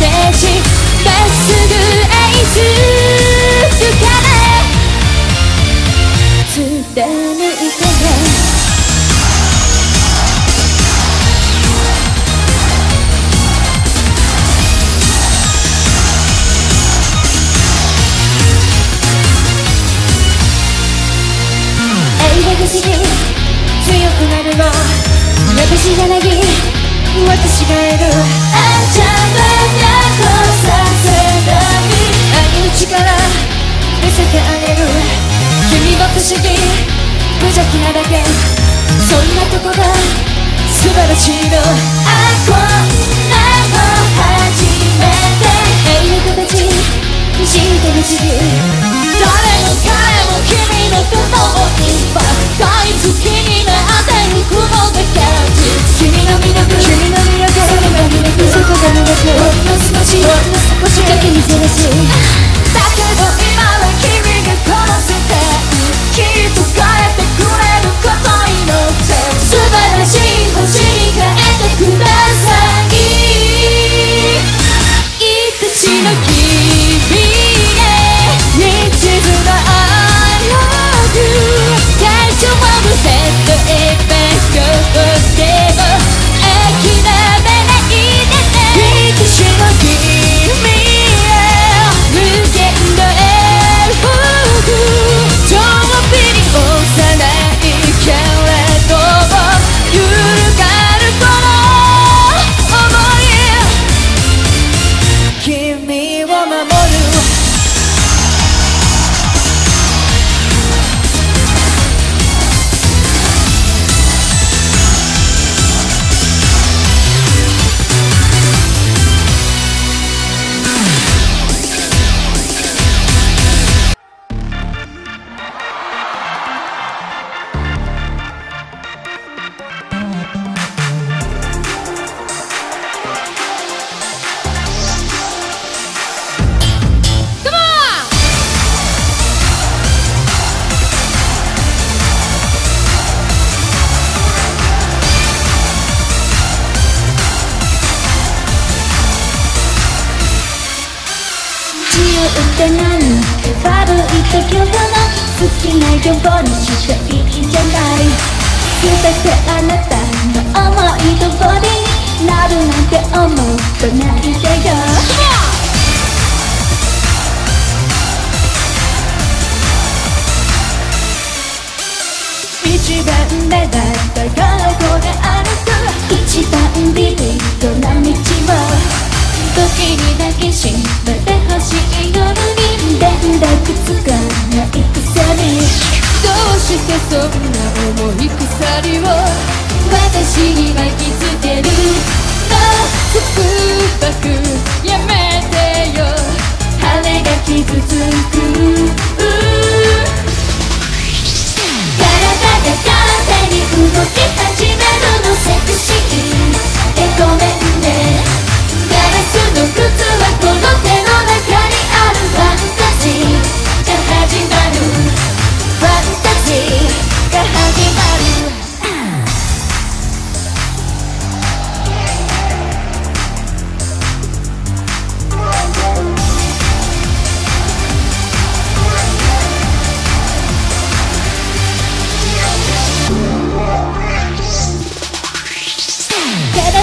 stage 時に照らし叫たがる悪い時は好きなようにしていいんじゃない。全てあなたの思い通りになるなんて思う。私に巻きつける」「、」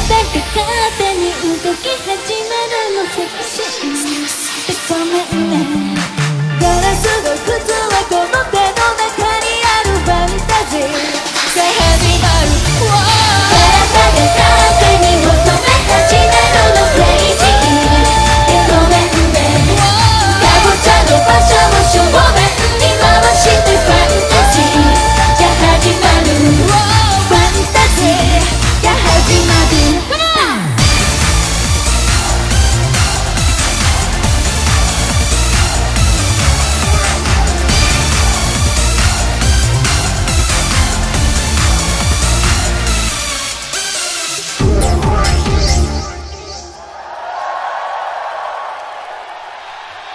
べが勝手に動き始めるのセクシー。ってごめんね。ガラスの靴はこの手の中。